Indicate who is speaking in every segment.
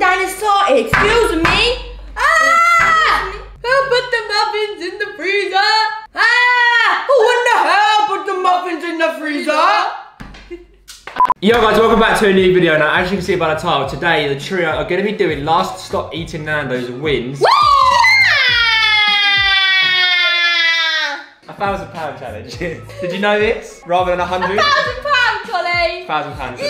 Speaker 1: dinosaur. Excuse me. Ah! Who put the muffins in the freezer? Ah! Who in the hell put the muffins in the freezer?
Speaker 2: Yo guys, welcome back to a new video. Now, as you can see by the title, today the trio are going to be doing last stop eating Nando's wins. A thousand pound challenge. Did you know this? Rather than a hundred?
Speaker 1: A Thousand pounds, Ollie.
Speaker 2: thousand pounds.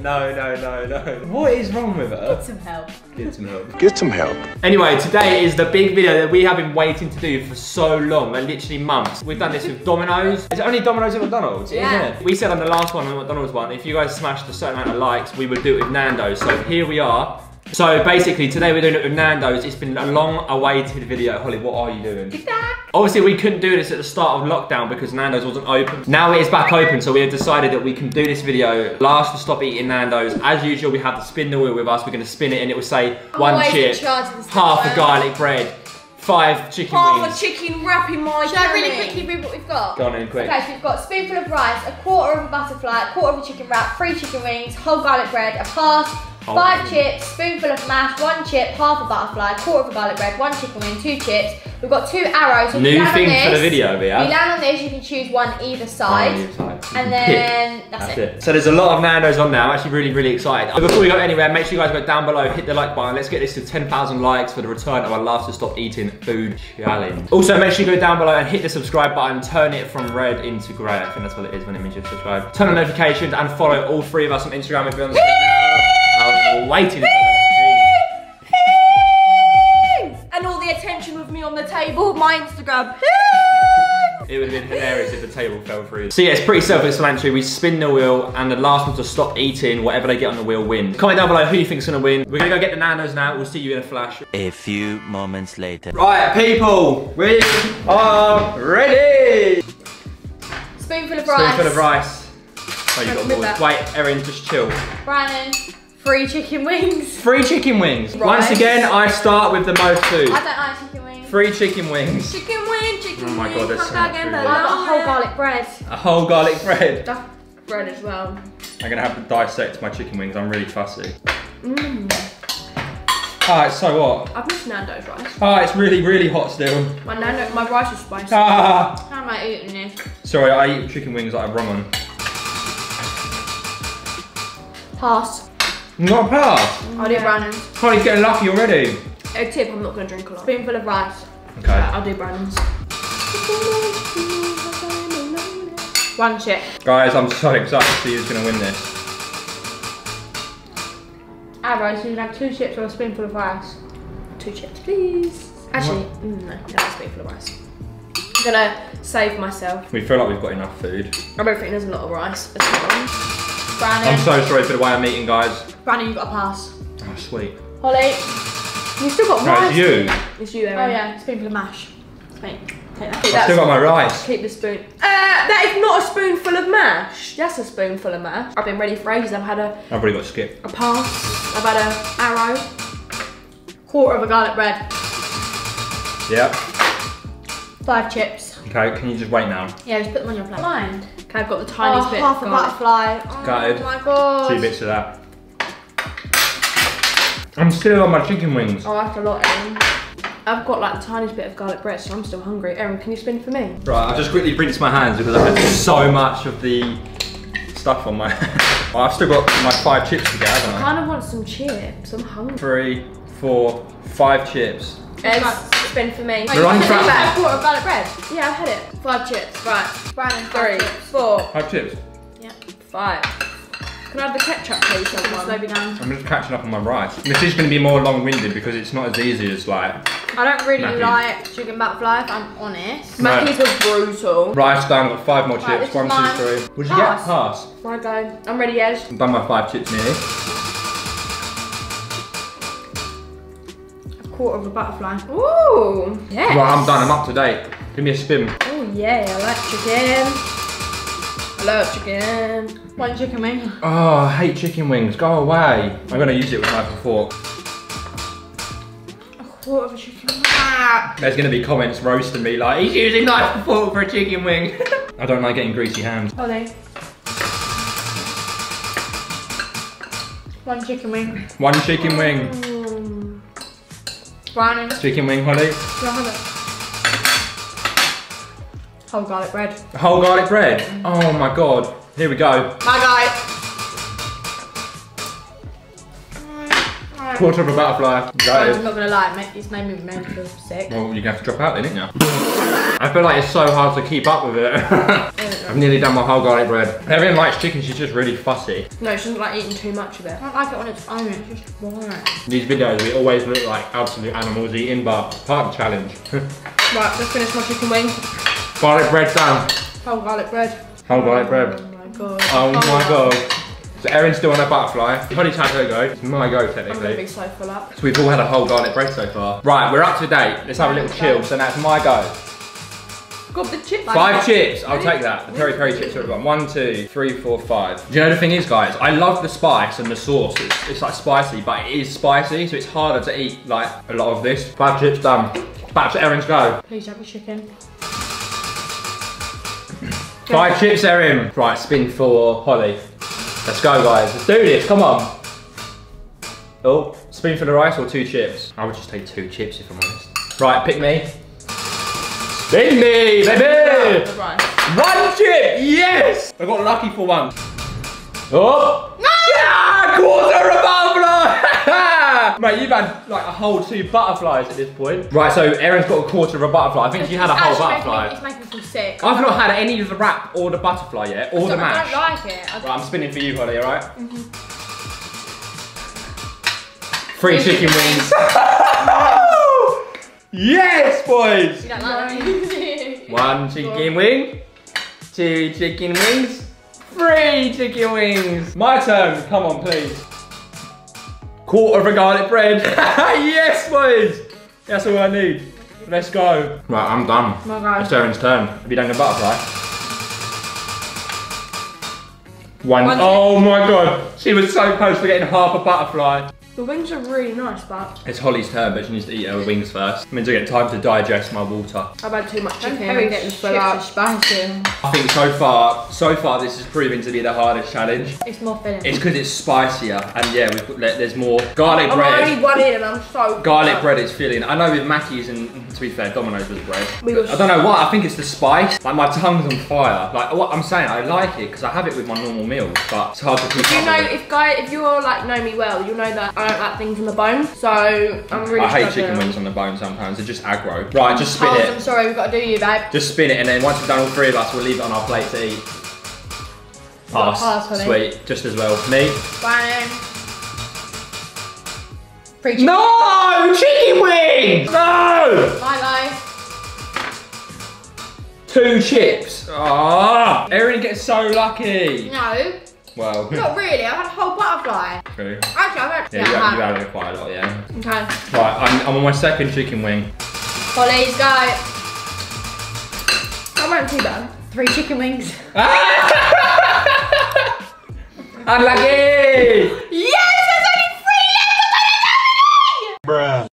Speaker 2: No, no, no, no. What is wrong with her?
Speaker 1: Get some help.
Speaker 2: Get some help.
Speaker 3: Get some help.
Speaker 2: Anyway, today is the big video that we have been waiting to do for so long, like literally months. We've done this with Domino's. Is it only Domino's at McDonald's?
Speaker 1: Yeah.
Speaker 2: Isn't it? We said on the last one, the McDonald's one, if you guys smashed a certain amount of likes, we would do it with Nando's. So here we are. So basically, today we're doing it with Nando's. It's been a long awaited video. Holly, what are you doing? Obviously, we couldn't do this at the start of lockdown because Nando's wasn't open. Now it is back open, so we have decided that we can do this video. Last to stop eating Nando's. As usual, we have the spin the wheel with us. We're going to spin it and it will say one
Speaker 1: always
Speaker 2: chip,
Speaker 1: charge of this
Speaker 2: half a garlic bread, five chicken
Speaker 1: Half
Speaker 2: wings.
Speaker 1: a chicken wrap in my
Speaker 4: Should I really
Speaker 1: tummy.
Speaker 4: quickly read what we've got?
Speaker 2: Go on in quick.
Speaker 4: Okay, so we've got a spoonful of rice, a quarter of a butterfly, a quarter of a chicken wrap, three chicken wings, whole garlic bread, a pass,
Speaker 2: Whole
Speaker 4: Oh.
Speaker 2: five
Speaker 4: chips, spoonful of mash, one chip, half a butterfly, quarter of a garlic bread, one chicken wing, two chips. We've got two arrows. So
Speaker 2: New thing for the video, have.
Speaker 4: you land on this, you can choose one either side.
Speaker 2: On either side.
Speaker 4: And then that's,
Speaker 2: That's
Speaker 4: it.
Speaker 2: it. So there's a lot of Nando's on now. I'm actually really, really excited. But before we go anywhere, make sure you guys go down below, hit the like button. Let's get this to 10,000 likes for the return of our last to stop eating food challenge. Also, make sure you go down below and hit the subscribe button. Turn it from red into grey. I think that's what it is when it means you subscribe. Turn on notifications and follow all three of us on Instagram if you're on the I was waiting.
Speaker 1: And all the attention with me on the table, my Instagram.
Speaker 2: It would have been hilarious if the table fell through. So yeah, it's pretty self-explanatory. We spin the wheel and the last one to stop eating, whatever they get on the wheel wins. Comment down below who you think's gonna win. We're gonna go get the Nando's now. We'll see you in a flash.
Speaker 5: A few moments later.
Speaker 2: Right, people, we are ready.
Speaker 4: Spoonful of rice.
Speaker 2: Spoonful of rice. Oh, you got more. Wait, Erin, just chill.
Speaker 4: Brandon.
Speaker 1: Three chicken wings.
Speaker 2: Three chicken wings.
Speaker 1: Rice.
Speaker 2: Once again, I start with the most food.
Speaker 4: I don't like chicken wings.
Speaker 2: Three chicken wings.
Speaker 1: Chicken wing, chicken
Speaker 2: Oh my
Speaker 1: wing.
Speaker 2: God, that's so
Speaker 1: hot
Speaker 2: much
Speaker 1: dog
Speaker 2: food.
Speaker 4: I've got a whole
Speaker 1: bologna.
Speaker 4: garlic bread.
Speaker 2: A whole garlic bread.
Speaker 1: That's bread as well.
Speaker 2: I'm gonna have to dissect my chicken wings. I'm really fussy. Alright, so what?
Speaker 1: I've missed Nando's rice.
Speaker 2: Oh, it's really, really hot still.
Speaker 1: My Nando, my rice is spicy.
Speaker 2: Ah.
Speaker 4: How am I eating this?
Speaker 2: Sorry, I eat chicken wings that I'm wrong on.
Speaker 4: Pass.
Speaker 2: Not a pass.
Speaker 1: I'll do Brandon's.
Speaker 2: Holly's getting lucky already.
Speaker 1: A tip, I'm not gonna drink a lot.
Speaker 4: Spoonful of rice.
Speaker 2: Okay.
Speaker 1: I'll do Brandon's. One chip.
Speaker 2: Guys, I'm so excited to see who's gonna win this.
Speaker 4: Arrows, you can have two chips or a spoonful of rice.
Speaker 1: Two chips, please. Actually, mm, no, no, a spoonful of rice. I'm gonna save myself.
Speaker 2: We feel like we've got enough food.
Speaker 1: I don't think there's a lot of rice. It's not.
Speaker 4: Brandon.
Speaker 2: I'm so sorry for the way I'm eating, guys.
Speaker 1: Brandon, you've got a pass.
Speaker 2: Oh, sweet.
Speaker 4: Holly.
Speaker 1: you've still got
Speaker 2: No,
Speaker 1: rice.
Speaker 2: it's you.
Speaker 1: It's you, Erin.
Speaker 4: Oh yeah, spoonful of mash.
Speaker 1: Wait, take that.
Speaker 2: I've still got my rice.
Speaker 1: Keep the spoon. Uh, that is not a spoonful of mash. That's a spoonful of mash. I've been ready for ages. I've had a,
Speaker 2: I've already got skip.
Speaker 1: a pass. I've had a arrow.
Speaker 4: Quarter of a garlic bread.
Speaker 2: Yep.
Speaker 4: Five chips.
Speaker 2: Okay, can you just wait now?
Speaker 4: Yeah, just put them on your plate. Mind.
Speaker 1: Okay, I've got the tiniest
Speaker 4: oh,
Speaker 1: bit.
Speaker 4: half a
Speaker 1: of garlic.
Speaker 4: butterfly. Oh
Speaker 2: Gutted.
Speaker 4: my god.
Speaker 2: Two bits of that. I'm still on my chicken wings.
Speaker 1: Oh, that's a lot, Erin. I've got like the tiniest bit of garlic bread, so I'm still hungry. Erin, can you spin for me?
Speaker 2: Right, I've just quickly rinsed my hands because I've had so much of the stuff on my well, I've still got my five chips to get, haven't
Speaker 1: I
Speaker 2: I?
Speaker 1: kind of want some chips. I'm hungry.
Speaker 2: Three, four, five chips.
Speaker 1: Ez, spin for me.
Speaker 2: We're on track.
Speaker 4: A quarter of garlic bread.
Speaker 1: Yeah, I've had it. Five chips. Right.
Speaker 4: Brandon,
Speaker 1: Three,
Speaker 4: five chips.
Speaker 1: four,
Speaker 2: Five chips. Yeah.
Speaker 1: five. Can I have the ketchup, please,
Speaker 4: Slow me down.
Speaker 2: I'm just catching up on my rice. This is going to be more long-winded because it's not as easy as like
Speaker 4: I don't really
Speaker 2: Mackie.
Speaker 4: like chicken butterfly if I'm honest.
Speaker 2: No.
Speaker 1: Mackey's was brutal.
Speaker 2: rice done. Got five more
Speaker 4: Right,
Speaker 2: chips.
Speaker 4: this
Speaker 2: One,
Speaker 4: is
Speaker 2: two,
Speaker 4: mine.
Speaker 2: three. What did you
Speaker 4: Pass.
Speaker 2: get? Pass.
Speaker 1: My go. I'm ready, Ez.
Speaker 2: I've done my five chips nearly.
Speaker 4: Quarter of a butterfly.
Speaker 1: Ooh, yes.
Speaker 2: Right, I'm done. I'm up to date. Give me a spin.
Speaker 1: Oh yeah, I like chicken. I love chicken.
Speaker 4: One chicken wing.
Speaker 2: Oh, I hate chicken wings. Go away. I'm going to use it with knife and fork.
Speaker 4: A quarter of a chicken wing. Ah.
Speaker 2: There's going to be comments roasting me like, he's using knife and fork for a chicken wing. I don't like getting greasy hands.
Speaker 4: Oh, Holly. One chicken wing.
Speaker 2: One chicken wing.
Speaker 1: Mm.
Speaker 4: Browning.
Speaker 2: Chicken wing, Holly.
Speaker 4: Whole garlic bread.
Speaker 2: Whole garlic bread. Oh my god. Here we go.
Speaker 1: My guy.
Speaker 2: Quarter of a butterfly.
Speaker 4: I'm not gonna lie, it's made me, made me feel sick.
Speaker 2: Well, you're gonna have to drop out then, ain't you? I feel like it's so hard to keep up with it. I've nearly done my whole garlic bread. Everyone likes chicken, she's just really fussy.
Speaker 1: No, she doesn't like eating too much of it.
Speaker 4: I don't like it on its own, it's just boring.
Speaker 2: These videos, we always look like absolute animals eating, but part of the challenge.
Speaker 1: Right, let's my chicken wing.
Speaker 2: garlic bread done.
Speaker 1: Whole garlic bread.
Speaker 2: Whole garlic bread.
Speaker 1: Oh
Speaker 2: bread.
Speaker 1: my god.
Speaker 2: Oh my oh. god. So Erin's still on her butterfly. Holly's had her go. It's my go technically.
Speaker 1: I'm gonna be so full up.
Speaker 2: So we've all had a whole garlic bread so far. Right, we're up to date. Let's have a little chill. So now it's my go.
Speaker 1: God, the chips.
Speaker 2: Five chips. I'll take that. The peri peri chips are one. One, two, three, four, five. Do you know the thing is, guys? I love the spice and the sauce. It's, it's like spicy, but it is spicy, so it's harder to eat like a lot of this. Five chips done. Back to Erin's go.
Speaker 4: Please have your chicken.
Speaker 2: Five chips, Erin. Right, spin for Holly. Let's go, guys. Let's do this. Come on. Oh, spoon for the rice or two chips? I would just take two chips if I'm honest. Right, pick me. Spin me, baby!
Speaker 1: The rice.
Speaker 2: One chip, yes! I got lucky for one. Oh! No! Yeah, quarter of butterfly! Mate, you've had like a whole two butterflies at this point. Right, so Erin's got a quarter of a butterfly. I think she had a whole
Speaker 4: Actually,
Speaker 2: butterfly.
Speaker 4: It's making me sick.
Speaker 2: I've not had any of the wrap or the butterfly yet, or the
Speaker 4: I
Speaker 2: mash.
Speaker 4: don't like it. I
Speaker 2: Right, I'm spinning for you, Holly, alright? Mm-hmm. Three chicken wings. yes, boys!
Speaker 4: You don't.
Speaker 2: One chicken wing, two chicken wings, three chicken wings. My turn, come on, please. Quarter of a garlic bread. yes, boys! That's all I need. Let's go. Right, I'm done.
Speaker 1: Oh my guy.
Speaker 2: It's Erin's turn. Have you done the butterfly? One.
Speaker 1: One
Speaker 2: Oh my god. She was so close to getting half a butterfly.
Speaker 1: The wings are really nice, but
Speaker 2: It's Holly's turn, but she needs to eat her wings first. means I get time to digest my water.
Speaker 1: I've had too much chicken.
Speaker 4: Very
Speaker 1: I'm getting full
Speaker 4: chips are
Speaker 1: up.
Speaker 4: spicy.
Speaker 2: I think so far, so far this is proving to be the hardest challenge.
Speaker 4: It's more filling.
Speaker 2: It's because it's spicier, and yeah, we've got, there's more garlic
Speaker 1: I'm
Speaker 2: bread.
Speaker 1: only one in and I'm so
Speaker 2: Garlic bread is filling. I know with Mackey's and to be fair, Domino's was bread.
Speaker 1: We
Speaker 2: But
Speaker 1: was-
Speaker 2: I don't know why. I think it's the spice. Like my tongue's on fire. Like what I'm saying, I like it because I have it with my normal meals, but it's hard to keep
Speaker 1: You
Speaker 2: up
Speaker 1: know,
Speaker 2: with
Speaker 1: if guy, if you all like know me well, you'll know that I don't like things on the bone. So I'm really.
Speaker 2: I hate chicken wings on the bone sometimes. They're just aggro. Right, just spin
Speaker 4: Charles,
Speaker 2: it.
Speaker 4: I'm sorry, we've got to do you, babe.
Speaker 2: Just spin it, and then once we've done all three of us, we'll leave it on our plate to eat. Pass.
Speaker 4: pass.
Speaker 2: Sweet. Just as well. Me.
Speaker 4: Chicken.
Speaker 2: No! Chicken wings! No!
Speaker 4: Bye, guys.
Speaker 2: Two chips. Ah! Erin gets so lucky.
Speaker 4: No,
Speaker 2: Well,
Speaker 4: not really. I had a whole butterfly.
Speaker 2: true.
Speaker 4: Actually, I've had.
Speaker 2: Yeah, you have, you have it quite a lot, yeah.
Speaker 1: Okay.
Speaker 2: Right, I'm, I'm on my second chicken wing.
Speaker 4: Holly's go.
Speaker 1: That went too bad.
Speaker 4: Three chicken wings.
Speaker 2: Unlucky!
Speaker 4: Yes, there's only three left.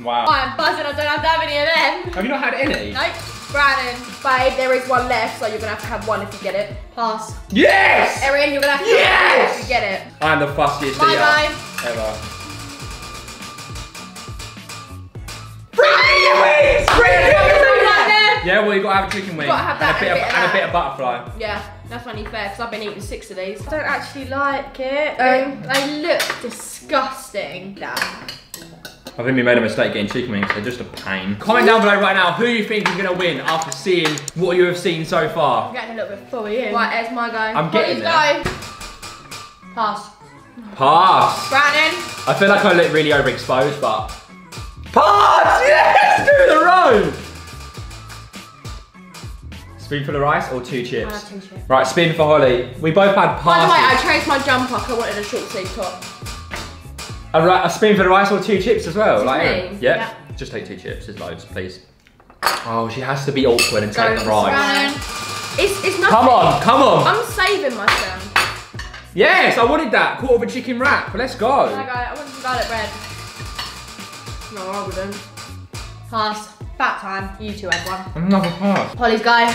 Speaker 2: Wow.
Speaker 4: I'm buzzing. I don't have that many of them.
Speaker 2: Have you not had any?
Speaker 4: Nope. Brandon.
Speaker 1: Babe, there is one left, so you're gonna have to have one if you get it.
Speaker 4: Pass.
Speaker 2: Yes!
Speaker 1: Erin, you're gonna have to
Speaker 2: Yes!
Speaker 1: have one if you get it.
Speaker 2: I'm the fussiest
Speaker 4: Bye, bye.
Speaker 2: ever. Chicken wings! Yeah, well, you gotta have a chicken wing.
Speaker 1: Gotta have that
Speaker 2: and, a bit,
Speaker 1: and a
Speaker 2: of,
Speaker 1: bit of
Speaker 2: and a bit of butterfly.
Speaker 1: Yeah, that's only fair because I've been eating six of these.
Speaker 4: I don't actually like it.
Speaker 1: Um,
Speaker 4: they look disgusting.
Speaker 1: Nah.
Speaker 2: I think we made a mistake getting chicken wings. They're just a pain. Comment down below right now who you think is gonna win after seeing what you have seen so far.
Speaker 4: I'm getting a little bit full in.
Speaker 1: Right, there's my guy.
Speaker 2: I'm getting
Speaker 4: Holly's
Speaker 2: there.
Speaker 4: go. Pass.
Speaker 2: Pass.
Speaker 1: Brandon.
Speaker 2: I feel like I look really overexposed, but pass. Yes, do the row. Spoon for the rice or two
Speaker 4: I
Speaker 2: chips?
Speaker 4: have two chips.
Speaker 2: Right, spin for Holly. We both had pass.
Speaker 1: By the way, I
Speaker 2: passes.
Speaker 1: changed my jumper 'cause I wanted a short sleeve top.
Speaker 2: A, ri- a spoon for the rice or two chips as well.
Speaker 1: This is
Speaker 2: like,
Speaker 1: me?
Speaker 2: Yeah.
Speaker 1: Yeah.
Speaker 2: Just take two chips. There's loads, please. Oh, she has to be awkward and take
Speaker 1: Go
Speaker 2: the
Speaker 1: for
Speaker 2: rice.
Speaker 1: It's, it's nothing.
Speaker 2: Come on, come on.
Speaker 1: I'm saving myself.
Speaker 2: Yes, I wanted that. Quarter of a chicken wrap. Let's go.
Speaker 4: My guy. I want some garlic bread.
Speaker 1: No, I wouldn't.
Speaker 4: Pass. About time. You two had one.
Speaker 2: Another pass.
Speaker 4: Polly's guy.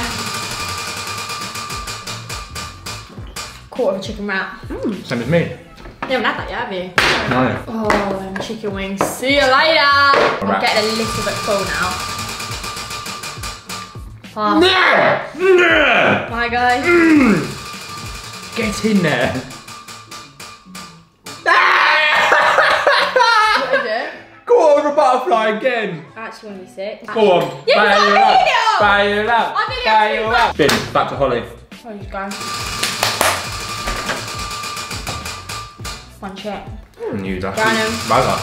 Speaker 4: Quarter of a chicken wrap.
Speaker 2: Hmm, same as me.
Speaker 4: Haven't had that yet, have you?
Speaker 2: No.
Speaker 4: Oh, them chicken wings. See you later. I'm getting a little bit full now. Oh,
Speaker 2: Yeah!
Speaker 4: bye guys. Mm.
Speaker 2: Get in there.
Speaker 4: what is it?
Speaker 2: Go over a butterfly again.
Speaker 4: Actually, only six.
Speaker 2: Go on. Bail
Speaker 4: got
Speaker 2: it up. Bail it up.
Speaker 4: I nearly had
Speaker 2: Bail
Speaker 4: two
Speaker 2: it up. Spin. Back to Holly.
Speaker 4: Oh, you One check.
Speaker 2: Hmm, you lucky
Speaker 4: Random.
Speaker 2: bugger.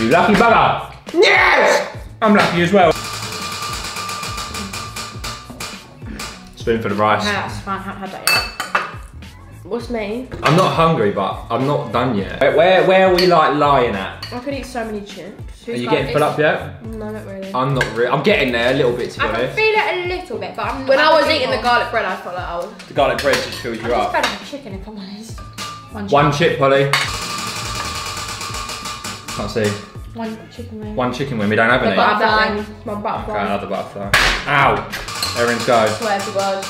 Speaker 2: You lucky bugger. Yes! I'm lucky as well. Spoon for the rice.
Speaker 4: Yeah, that's fine. Haven't had that yet.
Speaker 1: What's me?
Speaker 2: I'm not hungry, but I'm not done yet. Where, where, where are we like lying at?
Speaker 1: I could eat so many chips.
Speaker 2: Are you getting full up yet?
Speaker 1: No, not really.
Speaker 2: I'm not really. I'm getting there a little bit to be
Speaker 4: I can
Speaker 2: honest.
Speaker 4: feel it a little bit, but I'm
Speaker 1: When
Speaker 4: I'm
Speaker 1: was
Speaker 4: not
Speaker 1: eating the garlic bread, I felt like I was.
Speaker 2: The garlic bread just fills you
Speaker 4: I'm just
Speaker 2: up.
Speaker 4: better than chicken if I'm honest. One,
Speaker 2: One chip, Polly. Can't see.
Speaker 4: one chicken wing.
Speaker 2: One chicken wing. We don't have
Speaker 1: The
Speaker 2: any.
Speaker 1: butterfly.
Speaker 4: Butterfly.
Speaker 1: My
Speaker 2: Okay,
Speaker 1: butterfly.
Speaker 2: another butterfly. Ow. Erin's go.
Speaker 1: Swear to God.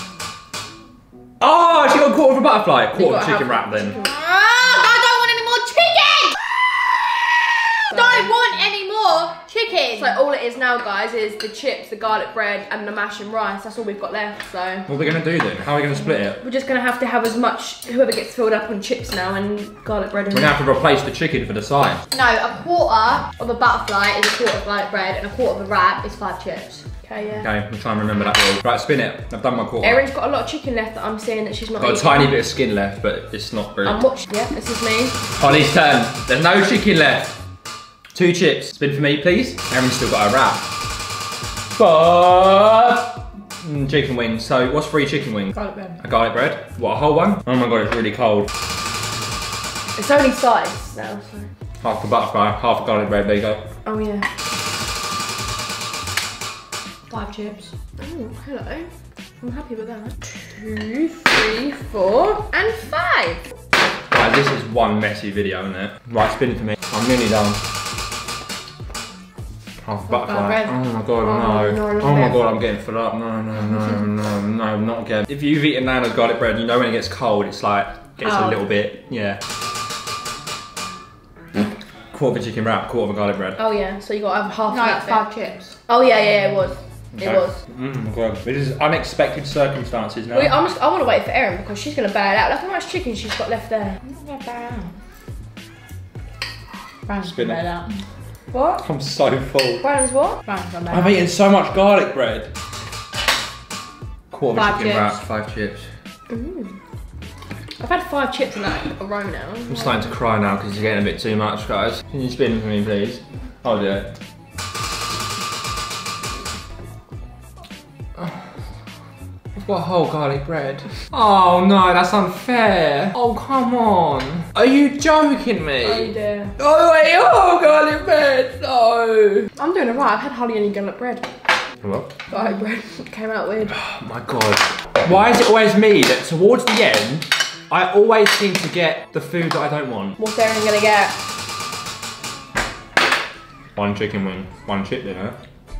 Speaker 2: Oh, she got a quarter of a butterfly. A
Speaker 1: You
Speaker 2: quarter of
Speaker 1: gotta
Speaker 2: chicken wrap then.
Speaker 4: Ah, I don't want any more chicken! don't want any more chicken!
Speaker 1: So all it is now, guys, is the chips, the garlic bread, and the mash and rice. That's all we've got left. So
Speaker 2: What are we gonna do then? How are we gonna split it?
Speaker 1: we're just gonna have to have as much. Whoever gets filled up on chips now and garlic bread. And
Speaker 2: We're gonna have to replace the chicken for the side.
Speaker 4: no, a quarter of a butterfly is a quarter of garlic bread, and a quarter of a wrap is five chips.
Speaker 1: Okay, yeah.
Speaker 2: Okay, I'm trying to remember that rule. Right, spin it. I've done my quarter.
Speaker 1: Erin's got a lot of chicken left that I'm seeing that she's not
Speaker 2: got a
Speaker 1: eating.
Speaker 2: tiny bit of skin left, but it's not very.
Speaker 1: I'm watching. Yeah, this is me.
Speaker 2: Holly's turn. There's no chicken left. Two chips. Spin for me, please. Erin's still got a wrap. But mm, chicken wings. So what's three chicken wings?
Speaker 1: Garlic bread.
Speaker 2: A garlic bread. What a whole one? Oh my god, it's really cold.
Speaker 1: It's only size now. So.
Speaker 2: Half a butterfly, half a garlic bread. There you go.
Speaker 1: Oh yeah.
Speaker 4: Five chips.
Speaker 1: Oh, hello. I'm happy with that. Two, three, four, and five.
Speaker 2: Right, this is one messy video, isn't it? Right, spin for me. I'm nearly done. Half a butterfly.
Speaker 4: bread.
Speaker 2: Oh my god,
Speaker 1: Oh,
Speaker 2: no.
Speaker 1: no,
Speaker 2: oh my god, I'm getting full up. No, no, no, no, no, not again. If you've eaten Nando's garlic bread, you know when it gets cold, it's like, gets a
Speaker 4: Oh.
Speaker 2: little bit, yeah. Quarter of a chicken wrap, quarter of a garlic bread.
Speaker 1: Oh yeah. So you got to have half
Speaker 4: No,
Speaker 1: of that
Speaker 4: it's
Speaker 1: bit.
Speaker 4: five chips.
Speaker 1: Oh yeah, yeah, yeah, it was. It was.
Speaker 2: Mm, my god. This is unexpected circumstances now.
Speaker 1: Wait, I'm just, I want to wait for Erin because she's gonna bail out. Look how much chicken she's got left there.
Speaker 4: Brown's
Speaker 2: Spin it.
Speaker 4: out.
Speaker 1: What?
Speaker 2: I'm so full.
Speaker 1: Brandon's what?
Speaker 4: Brown's gone
Speaker 2: I've
Speaker 4: better.
Speaker 2: eaten so much garlic bread. Quarter
Speaker 4: Five
Speaker 2: chicken
Speaker 4: chips.
Speaker 2: wrap, five chips. Mm.
Speaker 1: I've had five chips in that a row now.
Speaker 2: I'm starting to cry now because it's getting a bit too much, guys. Can you spin for me, please? Oh, I'll do it. Whole garlic bread. Oh no, that's unfair. Oh come on. Are you joking me?
Speaker 1: Oh dear.
Speaker 2: Oh wait, oh garlic bread, no.
Speaker 1: I'm doing alright. I've had hardly any garlic bread.
Speaker 2: What?
Speaker 1: Garlic bread came out weird.
Speaker 2: Oh my god. Why is it always me that towards the end, I always seem to get the food that I don't want?
Speaker 1: What's Erin gonna get?
Speaker 2: One chicken wing, one chip dinner.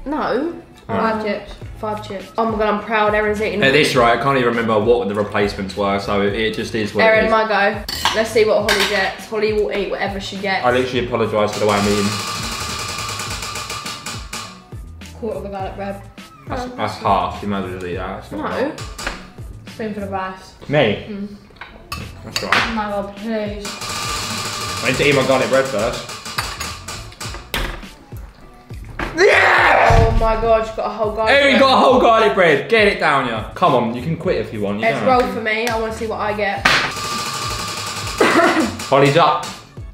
Speaker 1: No.
Speaker 4: Five chips.
Speaker 1: Five chips. Oh my god, I'm proud. Erin's eating.
Speaker 2: At this right, I can't even remember what the replacements were, so it, it just is what it
Speaker 1: Erin,
Speaker 2: is.
Speaker 1: my go. Let's see what Holly gets. Holly will eat whatever she gets.
Speaker 2: I literally apologise for the way I'm eating.
Speaker 4: Quarter of a garlic bread.
Speaker 2: That's, that's half, you might as well just eat that. That's not
Speaker 1: No.
Speaker 4: Spoon for the rice.
Speaker 2: Me?
Speaker 1: Mm.
Speaker 2: That's right.
Speaker 4: Oh my god, please.
Speaker 2: I need to eat my garlic bread first.
Speaker 1: My god, she's got a whole garlic
Speaker 2: Hey, we
Speaker 1: bread.
Speaker 2: got a whole garlic bread. Get it down, yeah. Come on, you can quit if you want. You
Speaker 1: Let's
Speaker 2: don't
Speaker 1: roll for me. I want to see what I get.
Speaker 2: to. Holly's up.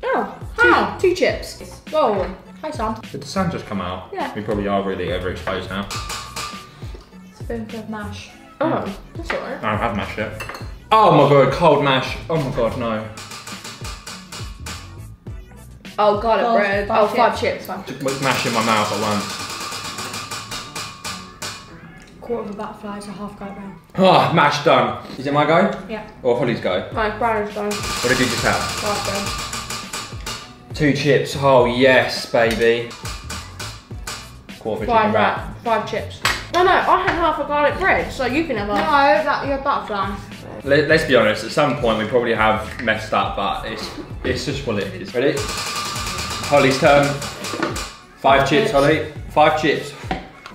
Speaker 1: Oh,
Speaker 4: How?
Speaker 1: two, two chips. Whoa.
Speaker 4: Hi Sam.
Speaker 2: Did the sun just come out?
Speaker 1: Yeah.
Speaker 2: We probably are really overexposed now.
Speaker 4: Spoonful of mash.
Speaker 1: Oh, oh that's alright.
Speaker 2: I don't have mash yet. Oh my god, cold mash. Oh my god, no.
Speaker 1: Oh, garlic
Speaker 4: Oh,
Speaker 1: bread.
Speaker 4: five
Speaker 1: oh, five chips. Five.
Speaker 2: With mash in my mouth at once.
Speaker 4: Quarter of a butterfly, so half garlic bread.
Speaker 2: Oh, ah, mash done. Is it my go?
Speaker 4: Yeah.
Speaker 2: Or Holly's go?
Speaker 1: Right, Brandon's done.
Speaker 2: What did you just have?
Speaker 1: Garlic bread.
Speaker 2: Two chips. Oh yes, baby. Quarter of a
Speaker 1: Five
Speaker 2: chicken wrap.
Speaker 1: wrap. Five chips. No, no, I had half a garlic bread, so you can have
Speaker 4: No,
Speaker 1: half.
Speaker 4: that you're a butterfly.
Speaker 2: Let, us be honest. At some point, we probably have messed up, but it's it's just what it is. Ready? Holly's turn. Five chips, Holly. Five chips.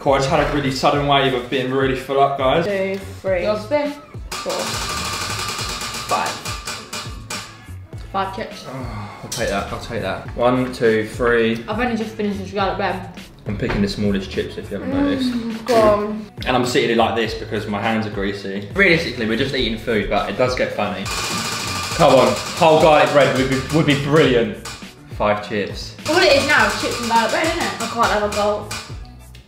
Speaker 2: Cool, I just had a really sudden wave of being really full up, guys.
Speaker 1: Two, three,
Speaker 4: Your spin.
Speaker 1: four, five.
Speaker 4: Five chips.
Speaker 2: Oh, I'll take that. I'll take that. One, two, three.
Speaker 4: I've only just finished this garlic bread.
Speaker 2: I'm picking the smallest chips if you haven't mm, noticed.
Speaker 1: Go on.
Speaker 2: And I'm sitting like this because my hands are greasy. Realistically, we're just eating food, but it does get funny. Come on, whole garlic bread would be, would be brilliant. Five chips.
Speaker 4: All it is now is chips and garlic bread, isn't it?
Speaker 1: I can't have a gulp.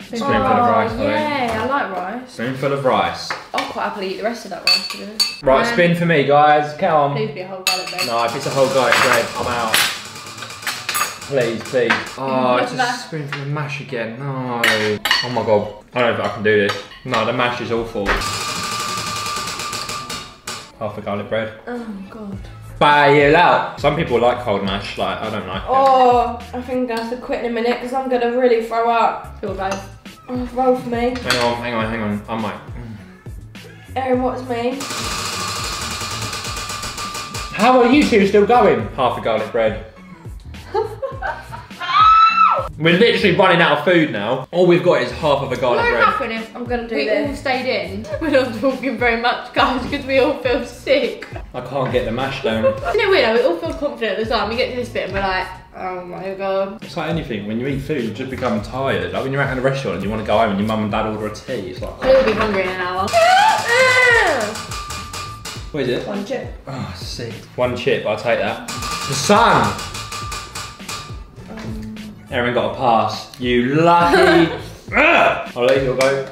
Speaker 2: Spoonful of rice, Holly.
Speaker 1: Yeah, I like rice.
Speaker 2: Spoonful of rice.
Speaker 1: I'll quite happily eat the rest of that rice, to be honest.
Speaker 2: Right,
Speaker 4: Um,
Speaker 2: spin for me, guys. Come on.
Speaker 1: Please be a whole garlic bread.
Speaker 2: No, if it's a whole garlic bread, I'm out. Please, please. Oh, it's a spoonful of mash again. No. Oh my god. I don't know if I can do this. No, the mash is awful. Half a garlic bread.
Speaker 1: Oh, God.
Speaker 2: Bail out. Some people like cold mash. Like I don't like it.
Speaker 1: Oh, I think to have to quit in a minute because I'm going to really throw up.
Speaker 4: Here we go.
Speaker 1: Oh, roll for me.
Speaker 2: Hang on, hang on, hang on. I might.
Speaker 1: Erin, what's me?
Speaker 2: How are you two still going? Half a garlic bread. We're literally running out of food now. All we've got is half of a
Speaker 4: What
Speaker 2: garlic
Speaker 4: would
Speaker 2: bread.
Speaker 4: happen if
Speaker 1: I'm going to do
Speaker 4: we all stayed in? We're not talking very much, guys, because we all feel sick.
Speaker 2: I can't get the mash down.
Speaker 4: Isn't it weird? We all feel confident at the time. We get to this bit and we're like, oh my god.
Speaker 2: It's like anything. When you eat food, you just become tired. Like when you're out in a restaurant and you want to go home and your mum and dad order a tea. It's like,
Speaker 4: We'll be hungry in an hour.
Speaker 2: what is it?
Speaker 1: One chip.
Speaker 2: Oh, sick. One chip. I'll take that. The sun. Um. Erin got a pass. You lucky. Ugh. Ollie, you'll go.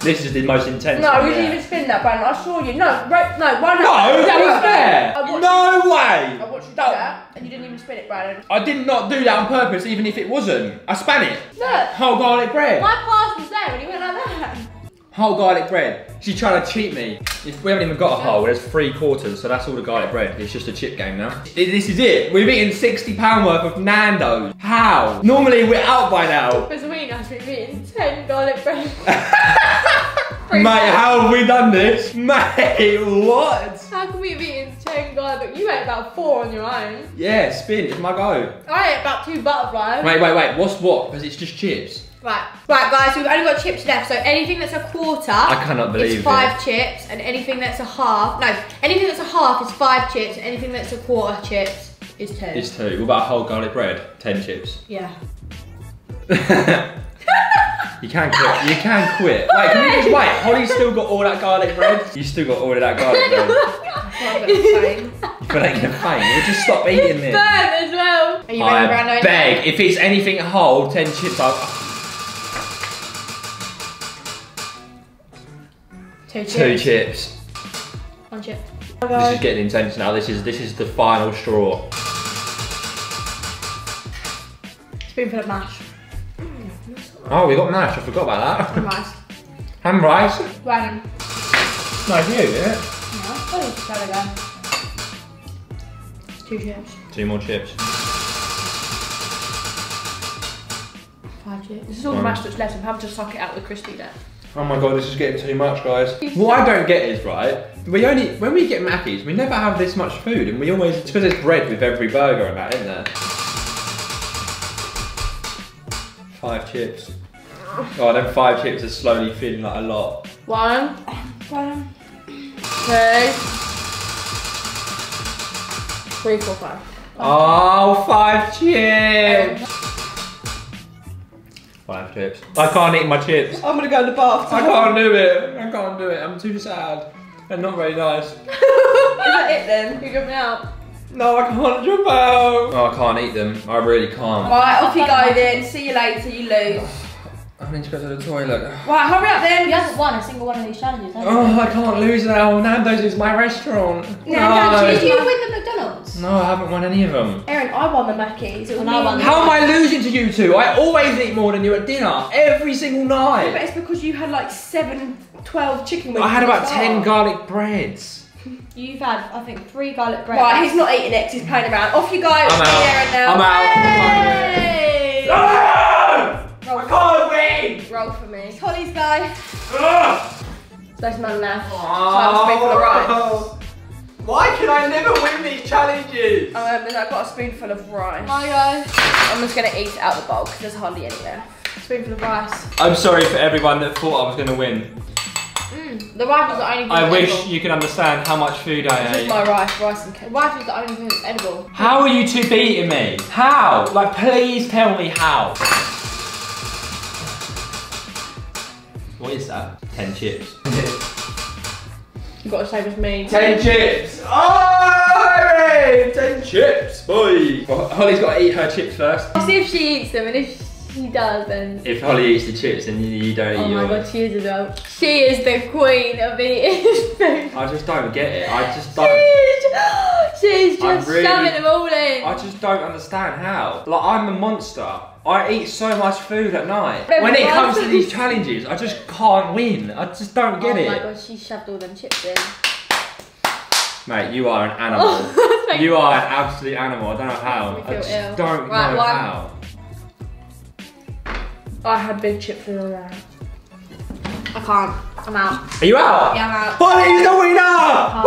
Speaker 2: This is the most intense.
Speaker 1: No,
Speaker 2: one
Speaker 1: you didn't even spin that button. I saw you. No, right, no, one
Speaker 2: No, that was fair. No
Speaker 1: I
Speaker 2: way.
Speaker 1: I watched you do that, and you didn't even spin it, Brandon.
Speaker 2: I did not do that on purpose, even if it wasn't. I span it.
Speaker 1: Look,
Speaker 2: Whole garlic bread.
Speaker 4: My pass was there and he went like that.
Speaker 2: Whole garlic bread. She's trying to cheat me. We haven't even got a whole, there's three quarters, so that's all the garlic bread. It's just a chip game now. This is it. We've eaten £60 worth of Nando's. How? Normally we're out by now.
Speaker 4: Between us, we've eaten 10 garlic bread.
Speaker 2: Mate, how have we done this? Mate, what?
Speaker 4: How can we have eaten 10 garlic You ate about 4 on your own.
Speaker 2: Yeah, spin, it's my go.
Speaker 4: I ate about 2 butterflies.
Speaker 2: Wait, wait, wait, what's what? Because it's just chips.
Speaker 4: Right, right, guys. We've only got chips left. So anything that's a quarter,
Speaker 2: I cannot believe
Speaker 4: it's five chips, and anything that's a half, no, anything that's a half is five chips, and anything that's a quarter chips is two.
Speaker 2: It's two. What about a whole garlic bread? Ten chips.
Speaker 4: yeah.
Speaker 2: you can't quit. You can quit. Wait, can we just wait? Holly's still got all that garlic bread. You still got all of that garlic bread.
Speaker 1: I'm gonna faint.
Speaker 2: You feel like you're gonna faint. We'll just stop eating this.
Speaker 4: Burn as well. Are you?
Speaker 2: I beg. If it's anything whole, ten chips. I'll...
Speaker 4: Two chips.
Speaker 2: Two chips.
Speaker 4: One chip.
Speaker 2: This is getting intense now. This is this is the final straw.
Speaker 4: Spoonful of mash.
Speaker 2: Oh, we got mash. I forgot about that.
Speaker 4: Rice.
Speaker 2: Ham rice.
Speaker 4: Brandon.
Speaker 2: Nice you, yeah.
Speaker 4: No. Oh, there we go. Two chips.
Speaker 2: Two more chips.
Speaker 4: Five chips.
Speaker 1: This is all the mash that's left. I'm having to suck it out with crispy there.
Speaker 2: Oh my god, this is getting too much, guys. What I don't get is right. We only when we get Mackies, we never have this much food, and we always it's because there's bread with every burger and that, isn't there? Five chips. Oh, them five chips are slowly feeling like a lot.
Speaker 1: One,
Speaker 4: One.
Speaker 1: two, three, four, five.
Speaker 2: Oh, five chips. Five chips. I can't eat my chips.
Speaker 1: I'm gonna go in the bath.
Speaker 2: I can't do it. I can't do it. I'm too sad. And not very nice.
Speaker 1: Is that it then?
Speaker 4: You got me out.
Speaker 2: No, I can't jump out. Oh, I can't eat them. I really can't.
Speaker 1: Right, off you go then. See you later. You lose.
Speaker 2: I need to go to the toilet.
Speaker 1: Right, hurry up then.
Speaker 4: You haven't won a single one of these challenges, have you?
Speaker 2: Oh, I can't lose now. Oh, Nando's is my restaurant.
Speaker 1: No,
Speaker 4: Did
Speaker 2: no.
Speaker 4: you win the McDonald's?
Speaker 2: No, I haven't won any of them.
Speaker 1: Erin, I won the Mackies. It was
Speaker 4: And I won the-
Speaker 1: you.
Speaker 2: How am I losing to you two? I always eat more than you at dinner. Every single night.
Speaker 1: But
Speaker 2: night.
Speaker 1: it's because you had like seven, 12 chicken wings.
Speaker 2: I had about
Speaker 1: start.
Speaker 2: 10 garlic breads.
Speaker 4: You've had, I think, three garlic breads.
Speaker 1: Right, he's not eating it 'cause he's playing around. Off you go.
Speaker 2: I'm out.
Speaker 1: Erin now.
Speaker 2: I'm out.
Speaker 1: Hey! Roll,
Speaker 2: I can't win!
Speaker 1: roll for me. Holly's guy.
Speaker 2: Ah!
Speaker 1: That's my left. So I have a spoonful of rice.
Speaker 2: Oh. Why can I never win these challenges?
Speaker 1: Um, I've got a spoonful of rice.
Speaker 4: Hi guys.
Speaker 1: I'm just gonna eat it out the bowl because there's hardly any left. Spoonful of rice.
Speaker 2: I'm sorry for everyone that thought I was going to win.
Speaker 4: Mm, the rice was the only thing
Speaker 2: I wish
Speaker 4: edible.
Speaker 2: you could understand how much food I
Speaker 1: This is
Speaker 2: ate.
Speaker 1: my rice, rice and cake.
Speaker 4: rice was the only thing that was edible.
Speaker 2: How are you two beating me? How? Like, please tell me how. What is that? Ten chips.
Speaker 1: You've got to same as me.
Speaker 2: Ten chips! Oh, ten chips, boy! Well, Holly's got to eat her chips first.
Speaker 4: I'll see if she eats them, and if she does, then.
Speaker 2: If Holly eats the chips, then you, you don't
Speaker 4: Oh
Speaker 2: eat
Speaker 4: my
Speaker 2: yours.
Speaker 4: god, she is as well. She is the queen of eating food.
Speaker 2: I just don't get it. I just don't.
Speaker 4: She's, she's just
Speaker 2: really-
Speaker 4: shoving them all in.
Speaker 2: I just don't understand how. Like I'm a monster. I eat so much food at night. When it comes to these challenges, I just can't win. I just don't oh get
Speaker 4: oh
Speaker 2: it.
Speaker 4: my god, she shoved all them chips in.
Speaker 2: Mate, you are an animal.
Speaker 4: Oh,
Speaker 2: you are an absolute animal. I don't know how. I just
Speaker 4: ill.
Speaker 2: don't
Speaker 4: Right,
Speaker 2: know
Speaker 4: one.
Speaker 2: how.
Speaker 1: I had big chips in that.
Speaker 4: I can't. I'm out.
Speaker 2: Are you out?
Speaker 4: Yeah, I'm out.
Speaker 2: Holly's the winner!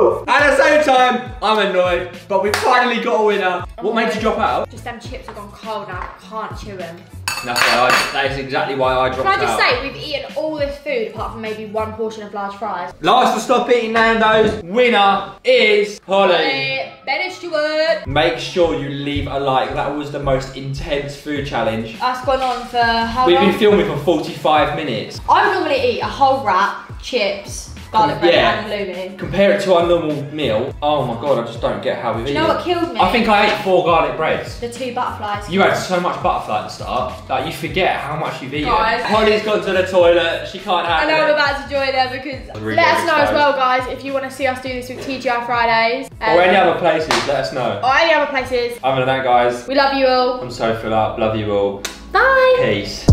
Speaker 2: Woo! At the same time, I'm annoyed, but we finally got a winner. What made you drop out?
Speaker 4: Just them chips have gone cold now. I can't chew them.
Speaker 2: That's why I, that is exactly why I dropped out.
Speaker 4: Can I just
Speaker 2: out.
Speaker 4: say, we've eaten all this food apart from maybe one portion of large fries.
Speaker 2: Last to stop eating Nando's winner is Holly.
Speaker 4: Ben Stewart.
Speaker 2: Make sure you leave a like. That was the most intense food challenge.
Speaker 4: That's gone on for how
Speaker 2: We've
Speaker 4: long?
Speaker 2: been filming for 45 minutes.
Speaker 4: I would normally eat a whole wrap, chips, garlic bread,
Speaker 2: Yeah.
Speaker 4: and halloumi.
Speaker 2: Compare it to our normal meal. Oh my god, I just don't get how we've
Speaker 4: Do you know what killed me?
Speaker 2: I think I ate four garlic breads.
Speaker 4: the two butterflies.
Speaker 2: You had so much butterfly at the start that you forget how much you've eaten.
Speaker 1: Guys.
Speaker 2: Holly's gone to the toilet. She can't have.
Speaker 1: I know I'm about to join her because
Speaker 2: Really
Speaker 1: let us know as well, guys, if you want to see us do this with TGI Fridays. um,
Speaker 2: Or any other places, let us know.
Speaker 1: Or any other places.
Speaker 2: Other than that, guys,
Speaker 1: We love you all.
Speaker 2: I'm so full up. Love you all.
Speaker 1: Bye.
Speaker 2: Peace.